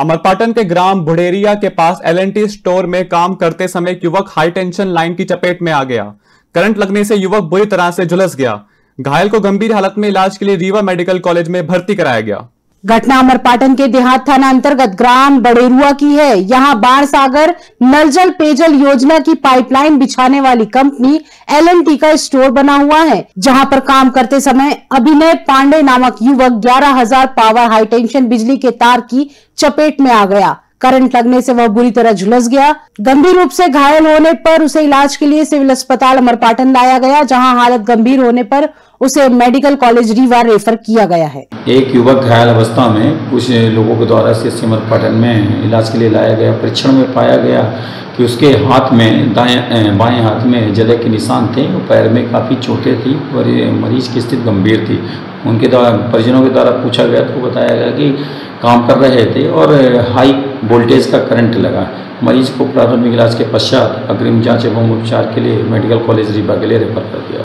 अमरपाटन के ग्राम भुडेरिया के पास LNT store में काम करते समय एक युवक हाई टेंशन लाइन की चपेट में आ गया। करंट लगने से युवक बुरी तरह से झुलस गया। घायल को गंभीर हालत में इलाज के लिए रीवा मेडिकल कॉलेज में भर्ती कराया गया। घटना अमरपाटन के देहात थाना अंतर्गत ग्राम बड़ेरुआ की है। यहाँ बाढ़ सागर नलजल पेयजल योजना की पाइपलाइन बिछाने वाली कंपनी एलएनटी का स्टोर बना हुआ है जहाँ पर काम करते समय अभिनय पांडे नामक युवक 11,000 पावर हाई टेंशन बिजली के तार की चपेट में आ गया। करंट लगने से वह बुरी तरह झुलस गया। गंभीर रूप से घायल होने पर उसे इलाज के लिए सिविल अस्पताल अमरपाटन लाया गया जहाँ हालत गंभीर होने पर उसे मेडिकल कॉलेज रीवा रेफर किया गया है। एक युवक घायल अवस्था में कुछ लोगों के द्वारा से अमरपाटन में इलाज के लिए लाया गया। परीक्षण में पाया गया कि उसके हाथ में दाएँ बाएँ हाथ में जले के निशान थे और पैर में काफ़ी चोटें थी और मरीज़ की स्थिति गंभीर थी। उनके द्वारा परिजनों के द्वारा पूछा गया तो बताया गया कि काम कर रहे थे और हाई वोल्टेज का करंट लगा। मरीज़ को प्राथमिक इलाज के पश्चात अग्रिम जाँच एवं उपचार के लिए मेडिकल कॉलेज रीवा के लिए रेफर कर दिया।